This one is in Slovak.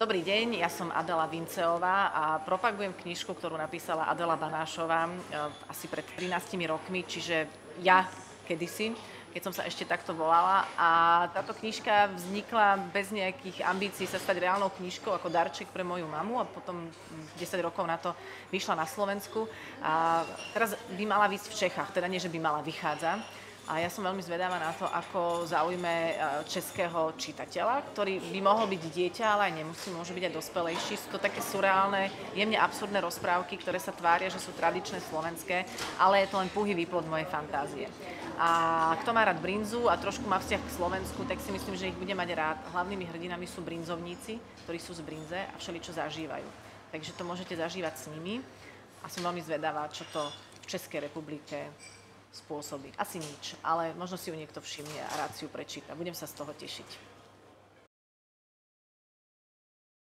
Dobrý deň, ja som Adela Vinceová a propagujem knižku, ktorú napísala Adela Banášová e, asi pred 13 rokmi, čiže ja kedysi, keď som sa ešte takto volala. A táto knižka vznikla bez nejakých ambícií sa stať reálnou knižkou ako darček pre moju mamu a potom 10 rokov na to vyšla na Slovensku. A teraz by mala výsť v Čechách, teda nie, že by mala vychádza. A ja som veľmi zvedáva na to, ako zaujme e, českého čitateľa, ktorý by mohol byť dieťa, ale aj nemusí, môže byť aj dospelejší. Sú to také surreálne, jemne absurdné rozprávky, ktoré sa tvária, že sú tradičné slovenské, ale je to len puhý výplod mojej fantázie. A kto má rád brinzu a trošku má vzťah k Slovensku, tak si myslím, že ich bude mať rád. Hlavnými hrdinami sú brinzovníci, ktorí sú z brinze a všeličo zažívajú. Takže to môžete zažívať s nimi a som veľmi zvedavá, čo to v Českej republike spôsobí. Asi nič, ale možno si ju niekto všimne a rád si ju prečíta. Budem sa z toho tešiť.